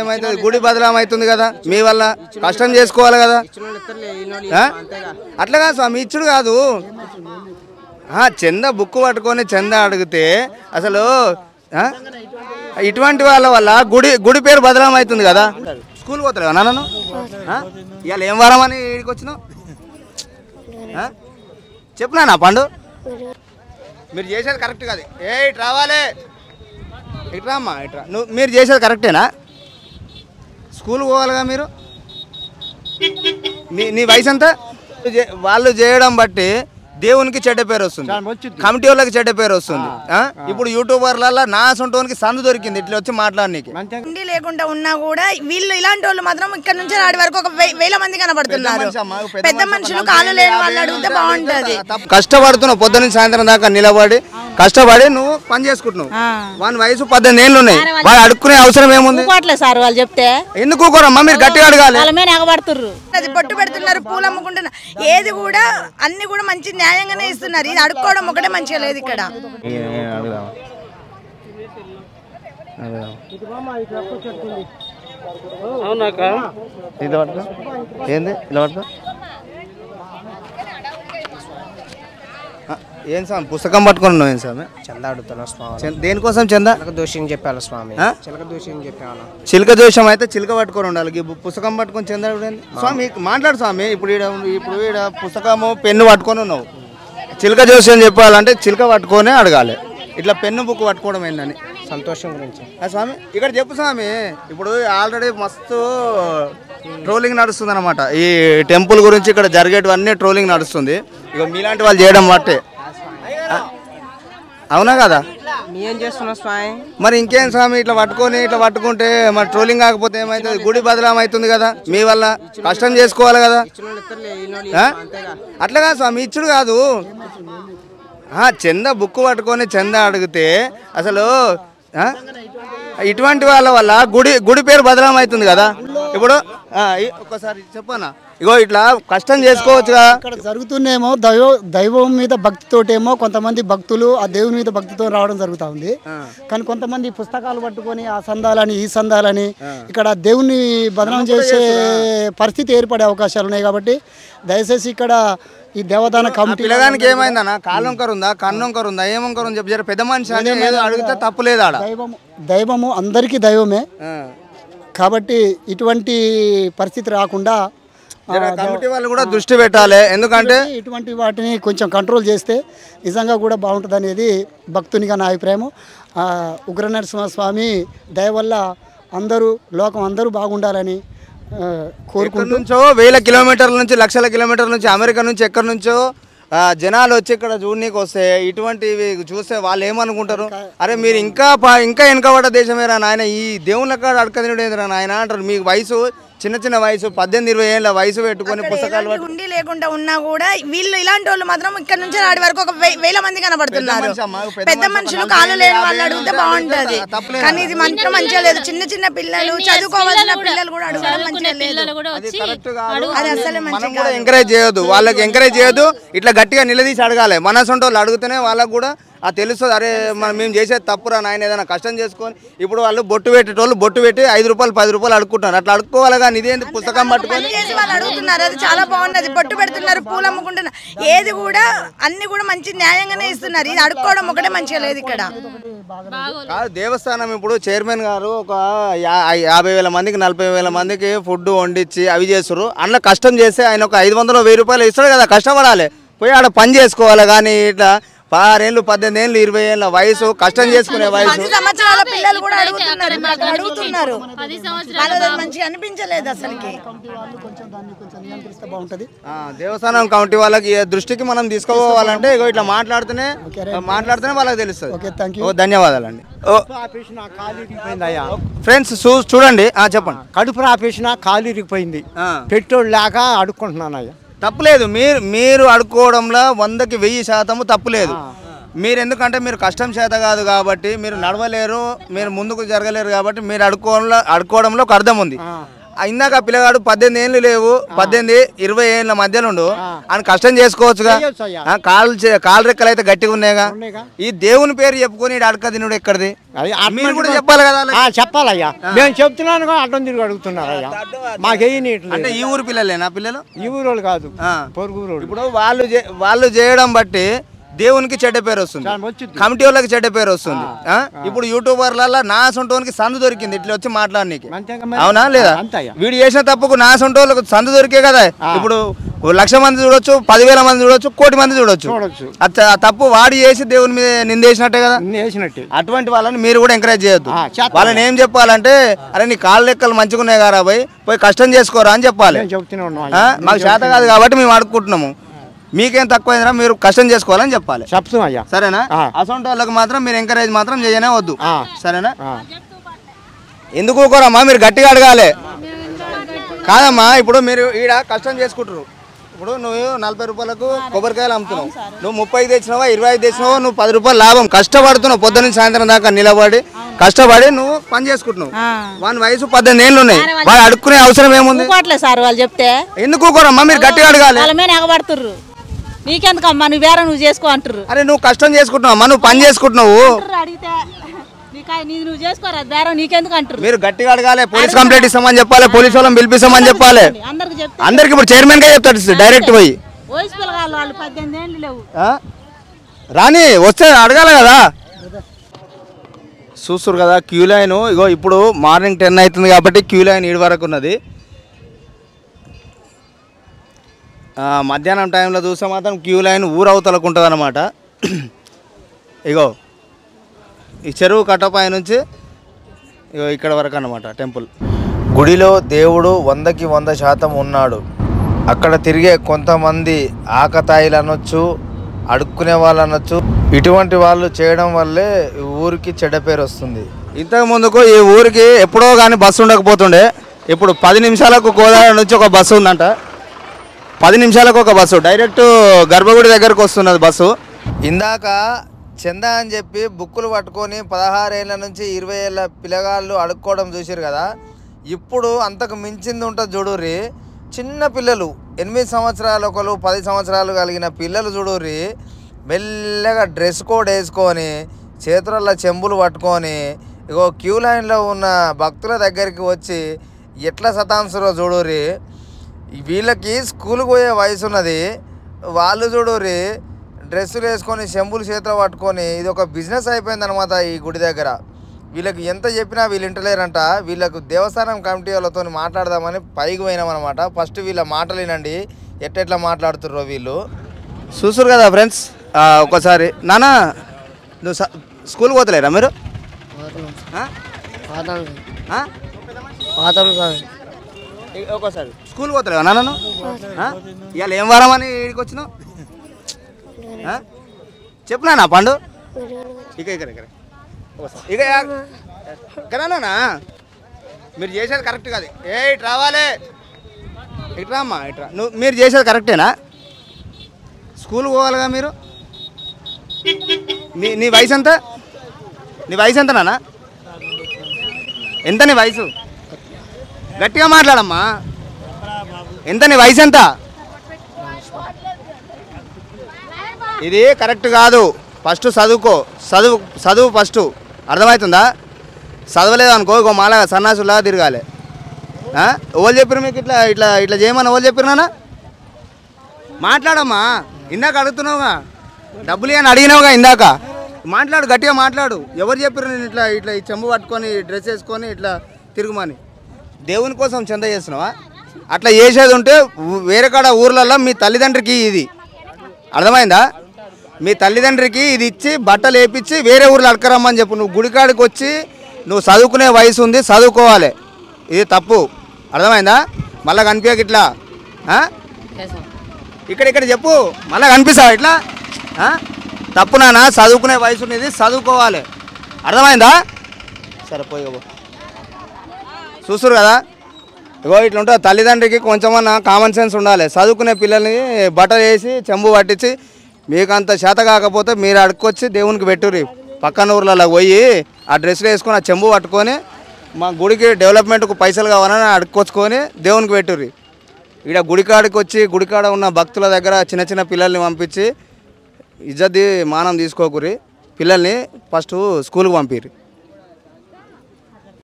ఏమైతుంది? గుడి బదలాం అవుతుంది కదా? మీ వల్ల కష్టం చేసుకోవాలి కదా? అట్లా కాదు స్వామి ఇచ్చుడు కాదు. చంద బుక్ పట్టుకొని చంద అడిగితే అసలు? ఇటువంటి వాళ్ళ వల్ల గుడి గుడి పేరు బదలాం అవుతుంది కదా? స్కూల్ పోతలేవా నాన్న ఇవాళ ఏం వారం అని ఇక్కడికి వచ్చినావు? చెప్పు నాన్న పండు. మీరు చేసేది కరెక్ట్ కాదు. ఏ ఇటు రావాలి. ఇట్రా అమ్మా ఇట్రా నువ్వు మీరు చేసేది కరెక్టేనా? స్కూల్ పోవాలిగా మీరు? నీ నీ వయసు ఎంత? వాళ్ళు చేయడం బట్టి దేవునికి చెడ్డ పేరు వస్తుంది. కమిటీ వాళ్ళకి చెడ్డ పేరు వస్తుంది. ఆ? ఇప్పుడు యూట్యూబర్లలో నా సొంటోనికి సందు దొరికింది. ఇట్లా వచ్చి మాట్లాడనీకి ఉండి లేకుండా ఉన్నా కూడా వీళ్ళు ఇలాంటి వాళ్ళు మాత్రం ఇక్కడ నుంచి ఆడి వరకు ఒక వే- వేల మంది కనబడుతున్నారు. పెద్ద పెద్ద మనిషి మనుషులు కాలు లేని వాళ్ళు అడిగితే బాగుంటది. కష్టపడుతున్నావు పొద్దు నుంచి సాయంత్రం దాకా నిలబడి కష్టపడి నువ్వు పని చేసుకుంటున్నావు. వాని వయసు పద్దెనిమిది ఏళ్ళు ఉన్నాయి. వాడు అడుక్కునే అవసరం ఏముంది? సార్ వాళ్ళు చెప్తే. ఎందుకు కూరమ్మా మీరు గట్టిగా అడగాలి. వాళ్ళ బొట్టు పెడుతున్నారు పూలు అమ్ముకుంటున్నారు. ఏది కూడా అన్ని కూడా మంచి న్యాయంగానే ఇస్తున్నారు. ఇది అడుక్కోవడం ఒకటే మంచిగా లేదు ఇక్కడ. ఇది పట్టుకో ఏంది? ఇలా పట్టుకో ఏం స్వామి? పుస్తకం పట్టుకొని ఉన్నావు ఏం స్వామి? చందా అడుగుతున్నా స్వామి దేనికోసం చందా? చిలక దోషిని చెప్పాను స్వామి? ఆ? చిలక దోషిని చెప్పాను చిలక దోషం అయితే చిలక పట్టుకొని ఉండాలి. ఈ బు- పుస్తకం పట్టుకొని చందా చూడండి. స్వామి మాట్లాడు స్వామి. ఇప్పుడు ఈడ ఇప్పుడు ఈడ పుస్తకము పెన్ను పట్టుకొని ఉన్నావు. చిలక జోస్యం చెప్పాలంటే చిలక పట్టుకొని అడగాలి. ఇట్లా పెన్ను బుక్ పట్టుకోవడం ఏందని. సంతోషం గురించి. ఆ స్వామి ఇక్కడ చెప్పు స్వామి. ఇప్పుడు ఆల్రెడీ మస్తు ట్రోలింగ్ నడుస్తుంది అనమాట ఈ టెంపుల్ గురించి ఇక్కడ జరిగేటివన్నీ ట్రోలింగ్ నడుస్తుంది. ఇక మీలాంటి వాళ్ళు చేయడం బట్టే అవునా కదా? మీ స్వామి. మరి ఇంకేం స్వామి ఇట్లా పట్టుకొని ఇట్లా పట్టుకుంటే మరి ట్రోలింగ్ కాకపోతే ఏమవుతుంది గుడి బదలాం అవుతుంది కదా? మీ వల్ల కష్టం చేసుకోవాలి కదా? అట్లా కాదు స్వామి ఇచ్చుడు కాదు. ఆ, చంద బుక్ పట్టుకొని చంద అడిగితే అసలు? ఇటువంటి వాళ్ళ వల్ల గుడి గుడి పేరు బదలాం అవుతుంది కదా? ఇప్పుడు ఒక్కసారి చెప్పనా? ఇగో ఇట్లా కష్టం చేసుకోవచ్చు కదా ఇక్కడ జరుగుతున్నేమో దైవ దైవం మీద భక్తితోటేమో కొంతమంది భక్తులు ఆ దేవుని మీద భక్తితో రావడం జరుగుతూ ఉంది. కానీ కొంతమంది పుస్తకాలు పట్టుకొని ఆ సందాలని ఈ సందాలని ఇక్కడ దేవుని బదనం చేసే పరిస్థితి ఏర్పడే అవకాశాలు ఉన్నాయి కాబట్టి దయచేసి ఇక్కడ ఈ దేవదాన కమిటీ పిల్లగానికి ఏమైందన్న? కాళ్ళొంకర ఉందా కన్నొంకర ఉందా ఏమొంకర ఉంది చెప్పి? జర పెద్ద మనిషి అని అడిగితే తప్పు లేదు ఆడ. దైవము దైవము అందరికీ దైవమే. కాబట్టి ఇటువంటి పరిస్థితి రాకుండా కమిటీ వాళ్ళు కూడా దృష్టి పెట్టాలి. ఎందుకంటే ఇటువంటి వాటిని కొంచెం కంట్రోల్ చేస్తే నిజంగా కూడా బాగుంటుంది అనేది భక్తునిగా నా అభిప్రాయం ఆ, ఉగ్ర నరసింహస్వామి దయ వల్ల అందరూ లోకం అందరూ బాగుండాలని ఆ, ఎక్కడి కోరుకుంటూ నుంచో వేల కిలోమీటర్ల నుంచి లక్షల కిలోమీటర్ల నుంచి అమెరికా నుంచి ఎక్కడి నుంచో జనాలు వచ్చి ఇక్కడ చూడనీకి వస్తే ఇటువంటివి చూస్తే వాళ్ళు ఏమనుకుంటారు? అరే మీరు ఇంకా ఇంకా వెనకబడ్డ దేశమేరా నాయన? ఈ దేవుళ్ళ కాడ అడకదినడేంద్రా నాయన అంటారు. మీకు వయసు చిన్న చిన్న వయసు పద్దెనిమిది ఇరవై ఏళ్ళ వయసు పెట్టుకొని పుస్తకాలు ఉండి లేకుండా ఉన్నా కూడా వీళ్ళు ఇలాంటి వాళ్ళు మాత్రం ఇక్కడ నుంచి ఆడి వరకు ఒక వే- వేల మంది కనబడుతున్నారు. పెద్ద పెద్ద మనిషి మనుషులు కాలు లేని వాళ్ళు అడిగితే ఉంటే బాగుంటది. కానీ ఇది మాత్రం మంచిగా లేదు. చిన్న చిన్న పిల్లలు చదువుకోవాల్సిన పిల్లలు కూడా అడగడం మంచిగా లేదు. అది అసలే మంచిగా కూడా ఎంకరేజ్ చేయొద్దు. వాళ్ళకి ఎంకరేజ్ చేయొద్దు. ఇట్లా గట్టిగా నిలదీసి అడగాలి. మన సొంత వాళ్ళు అడిగితేనే వాళ్ళకు కూడా ఆ తెలుస్తుంది అరే మనం మేము చేసేది తప్పురా నాయన ఏదైనా కష్టం చేసుకొని ఇప్పుడు వాళ్ళు బొట్టు పెట్టేటోళ్ళు బొట్టు పెట్టి ఐదు రూపాయలు పది రూపాయలు అడుక్కుంటారు అట్లా అడుక్కోవాలి కానీ ఇదేంటి పుస్తకం పట్టుకొని? వాళ్ళు అడుగుతున్నారు అది చాలా బాగున్నది. బొట్టు పెడుతున్నారు పూలు అమ్ముకుంటున్నారు ఏది కూడా అన్ని కూడా మంచి న్యాయంగానే ఇస్తున్నారు. ఇది అడుక్కోవడం ఒకటే మంచిగా లేదు ఇక్కడ. కాదు దేవస్థానం ఇప్పుడు చైర్మన్ గారు ఒక యాభై వేల మందికి నలభై వేల మందికి ఫుడ్ వండించి అవి చేస్తారు అందులో కష్టం చేస్తే ఆయన ఒక ఐదు వందలు వెయ్యి రూపాయలు ఇస్తాడు కదా కష్టపడాలి. పోయి ఆడ పని చేసుకోవాలి కానీ ఇట్లా పదహారేళ్ళు పద్దెనిమిది ఏళ్ళు ఇరవై ఏళ్ళ వయసు కష్టం చేసుకునే వయసు. పది సంవత్సరాల పిల్లలు కూడా అడుగుతున్నారు మంచిగా అనిపించలేదు అసలుకి. వాళ్ళు కొంచెం దాన్ని కొంచెం నియంత్రిస్తే బాగుంటుంది. ఆ, దేవస్థానం కమిటీ వాళ్ళకి ఈ దృష్టికి మనం తీసుకోవాలంటే ఇగో ఇట్లా మాట్లాడుతూనే మాట్లాడితేనే వాళ్ళకి తెలుస్తుంది. ఓకే థ్యాంక్ యూ ఓ ధన్యవాదాలండి. ఓ ఆపేసిన కాలు ఇరిగిపోయిందయ్యా ఫ్రెండ్స్ చూ చూడండి. ఆ, చెప్పండి. కడుపు ఆపేసిన కాలు ఇరిగిపోయింది. ఆ. పెట్రోల్ లేక అడుక్కుంటున్నానయ్యా తప్పులేదు మీరు మీరు అడుక్కోవడంలో వందకి వెయ్యి శాతము తప్పులేదు మీరు ఎందుకంటే మీరు కష్టం చేత కాదు కాబట్టి మీరు నడవలేరు మీరు ముందుకు జరగలేరు కాబట్టి మీరు అడుక్కోవడంలో అడుక్కోవడంలో ఒక అర్థం ఉంది ఇందాక పిల్లగాడు పద్దెనిమిది ఏళ్ళు లేవు పద్దెనిమిది ఇరవై ఏళ్ళ మధ్యలో ఉండు. ఆయన కష్టం చేసుకోవచ్చుగా. చే- కాళ్ళు రెక్కలు అయితే గట్టిగా ఉన్నాయిగా. ఈ దేవుని పేరు చెప్పుకొని అడక తినుడు ఎక్కడిది? మీరు కూడా చెప్పాలి కదా చెప్పాలయ్యా. మేము చెప్తున్నాను అడ్డం తిరిగి అడుగుతున్నారయ్యా మాకేయి అంటే ఈ ఊరు పిల్లలేనా పిల్లలు? ఈ ఊరోళ్ళు కాదు. పొరుగు ఇప్పుడు వాళ్ళు వాళ్ళు చేయడం బట్టి దేవునికి చెడ్డ పేరు వస్తుంది. కమిటీ వాళ్ళకి చెడ్డ పేరు వస్తుంది? ఇప్పుడు యూట్యూబర్లలో నా సొంటోనికి సందు దొరికింది. ఇట్లా వచ్చి మాట్లాడనీకి. అవునా? లేదా. వీడు చేసిన తప్పుకు నా సొంటోళ్ళకు సందు దొరికే కదా. ఇప్పుడు లక్ష మంది చూడొచ్చు పదివేల మంది చూడొచ్చు కోటి మంది చూడొచ్చు. తప్పు వాడు చేసి దేవుని మీద నిందేసినట్టే కదా. అటువంటి వాళ్ళని మీరు కూడా ఎంకరేజ్ చేయొద్దు. వాళ్ళని ఏం చెప్పాలంటే అరే నీ కాళ్ళు లెక్కలు మంచిగా ఉన్నాయి కదా పోయి పోయి కష్టం చేసుకోరా అని చెప్పాలి. మాకు చేత కాదు కాబట్టి మేము అడుక్కుంటున్నాము మీకేం తక్కువైందిరా మీరు కష్టం చేసుకోవాలని చెప్పాలి. చెప్తాం అయ్యా. సరేనా. అసొంటి వాళ్ళకి మాత్రం మీరు ఎంకరేజ్ మాత్రం చేయనే వద్దు. సరేనా. ఎందుకు ఊరుకోరమ్మా? మీరు గట్టిగా అడగాలి. కాదమ్మా ఇప్పుడు మీరు ఈడ కష్టం చేసుకుంటారు ఇప్పుడు నువ్వు నలభై రూపాయలకు కొబ్బరికాయలు అమ్ముతున్నావు. నువ్వు ముప్పై ఐదు తెచ్చినావా ఇరవై ఐదు తెచ్చినావా నువ్వు పది రూపాయలు లాభం. కష్టపడుతున్నావు పొద్దు నుంచి సాయంత్రం దాకా నిలబడి కష్టపడి నువ్వు పని చేసుకుంటున్నావు. వాని వయసు పద్దెనిమిది ఏళ్ళు ఉన్నాయి వాడు అడుక్కునే అవసరం ఏముంది? సార్ వాళ్ళు చెప్తే. ఎందుకు ఊరుకోరమ్మా మీరు గట్టిగా అడగాలి. వాళ్ళ నీకెందుకమ్మా? నువ్వు వేరే నువ్వు చేసుకో అంటుర్రు. అరే నువ్వు కష్టం చేసుకుంటున్నావు అమ్మా నువ్వు పని చేసుకుంటున్నావు. అడిగితే నువ్వు చేసుకోరా? బేరం నీకెందుకు అంటారు మీరు గట్టిగా అడగాలి పోలీస్ కంప్లైంట్ ఇస్తామని చెప్పాలి పోలీస్ వాళ్ళని పిలిపిస్తామని చెప్పాలి. అందరికి ఇప్పుడు చైర్మన్గా చెప్తాడు డైరెక్ట్ పోయి? రాని వస్తే అడగాలి కదా. చూస్తారు కదా క్యూ లైన్. ఇగో ఇప్పుడు మార్నింగ్ టెన్ అవుతుంది కాబట్టి క్యూ లైన్ ఈడు వరకు ఉన్నది. మధ్యాహ్నం టైంలో చూస్తే మాత్రం క్యూ లైన్ ఊరవతలకు ఉంటుంది అనమాట ఇగో ఈ చెరువు కట్టపై నుంచి ఇగో ఇక్కడ వరకు అన్నమాట టెంపుల్. గుడిలో దేవుడు వందకి వంద శాతం ఉన్నాడు. అక్కడ తిరిగే కొంతమంది ఆకతాయిలు అనొచ్చు అడుక్కునే వాళ్ళు అనొచ్చు ఇటువంటి వాళ్ళు చేయడం వల్లే ఊరికి చెడ్డ పేరు వస్తుంది. ఇంతకు ముందుకు ఈ ఊరికి ఎప్పుడో కానీ బస్సు ఉండకపోతుండే. ఇప్పుడు పది నిమిషాలకు గోదావరి నుంచి ఒక బస్సు ఉందంట. పది నిమిషాలకు ఒక బస్సు. డైరెక్ట్ గర్భగుడి దగ్గరకు వస్తున్నది బస్సు. ఇందాక చందా అని చెప్పి బుక్కులు పట్టుకొని పదహారేళ్ళ నుంచి ఇరవై ఏళ్ళ పిల్లగాళ్ళు అడుక్కోవడం చూసారు కదా. ఇప్పుడు అంతకు మించింది ఉంటుంది చూడుర్రి. చిన్న పిల్లలు ఎనిమిది సంవత్సరాలు ఒకరు పది సంవత్సరాలు కలిగిన పిల్లలు చూడుర్రి. మెల్లగా డ్రెస్ కోడ్ వేసుకొని చేతులలో చెంబులు పట్టుకొని ఇగో క్యూ లైన్లో ఉన్న భక్తుల దగ్గరికి వచ్చి ఎట్లా శతాంశలో చూడుర్రి. వీళ్ళకి స్కూల్కి పోయే వయసు ఉన్నది వాళ్ళు చూడుర్రి డ్రెస్సులు వేసుకొని చెంబులు చేతిలో పట్టుకొని ఇది ఒక బిజినెస్ అయిపోయింది అనమాట ఈ గుడి దగ్గర. వీళ్ళకి ఎంత చెప్పినా వీళ్ళు ఇంటలేరంట వీళ్ళకు దేవస్థానం కమిటీ వాళ్ళతో మాట్లాడదామని పైకి పోయినామన్నమాట. ఫస్ట్ వీళ్ళ మాటలు వినండి. ఎట్టెట్లా మాట్లాడుతుర్రో వీళ్ళు. చూసురు కదా ఫ్రెండ్స్? ఒకసారి. నాన్న నువ్వు స- స్కూల్కి పోతలేరా మీరు? ఒకసారి. స్కూల్ పోతలేవా నాన్న నువ్వు? ఇవాళ ఏం వారం అని ఇక్కడికి వచ్చినావు? ఆ? చెప్పు నాన్న పండు. ఇక ఇక్కడ ఇక్కడ ఇక. ఇక్కడ మీరు చేసేది కరెక్ట్ కాదు. ఏ ఇటు రావాలి. ఇట్రా అమ్మా ఇట్రా నువ్వు మీరు చేసేది కరెక్టేనా స్కూల్ పోవాలిగా మీరు? నీ నీ వయసు ఎంత? నీ వయసు ఎంత నానా ఎంత నీ వయసు? గట్టిగా మాట్లాడమ్మా. ఎంత నీ వయసు ఎంత? ఇది కరెక్ట్ కాదు. ఫస్ట్ చదువుకో. చదువు చదువు ఫస్ట్. అర్థమవుతుందా? చదవలేదు అనుకో ఇంకో మాల సన్నాసులా తిరగాలి. ఎవరు చెప్పారు మీకు ఇట్లా ఇట్లా ఇట్లా చేయమని ఎవరు చెప్పారు నాన్న? మాట్లాడమ్మా. ఇందాక అడుగుతున్నావుగా. డబ్బులు అని అడిగినావుగా ఇందాక. మాట్లాడు గట్టిగా మాట్లాడు. ఎవరు చెప్పారు నేను ఇట్లా ఇట్లా ఈ చెంబు పట్టుకొని డ్రెస్ వేసుకొని ఇట్లా తిరుగుమని? దేవుని కోసం చంద చేస్తున్నావా? అట్లా చేసేది ఉంటే వేరే కాడ ఊర్లలో మీ తల్లిదండ్రికి ఇది. అర్థమైందా? మీ తల్లిదండ్రికి ఇది ఇచ్చి బట్టలు వేపించి వేరే ఊర్లో అడకరమ్మని చెప్పు. నువ్వు గుడికాడికి వచ్చి నువ్వు చదువుకునే వయసు ఉంది చదువుకోవాలి. ఇది తప్పు. అర్థమైందా? మళ్ళీ కనిపించక ఇట్లా. ఇక్కడ ఇక్కడ చెప్పు. మళ్ళీ కనిపిస్తావు ఇట్లా? తప్పు నాన్న చదువుకునే వయసు ఉన్నది చదువుకోవాలి. అర్థమైందా? సరే పోయి చూస్తురు కదా? ఇగో ఇట్లా ఇట్లుంటుంది తల్లిదండ్రికి కొంచెమన్నా కామన్ సెన్స్ ఉండాలి. చదువుకునే పిల్లల్ని బట్టలు వేసి చెంబు పట్టించి మీకు అంత చేత కాకపోతే మీరు అడుక్కొచ్చి దేవునికి పెట్టుర్రి. పక్కన ఊర్లలో పోయి ఆ డ్రెస్సులు వేసుకొని ఆ చెంబు పట్టుకొని మా గుడికి డెవలప్మెంట్కు పైసలు కావాలని అడుక్కొచ్చుకొని దేవునికి పెట్టుర్రి. ఇక్కడ గుడికాడికి వచ్చి గుడికాడ ఉన్న భక్తుల దగ్గర చిన్న చిన్న పిల్లల్ని పంపించి ఇజ్జది మానం తీసుకోకురి పిల్లల్ని ఫస్ట్ స్కూల్కి పంపిర్రి.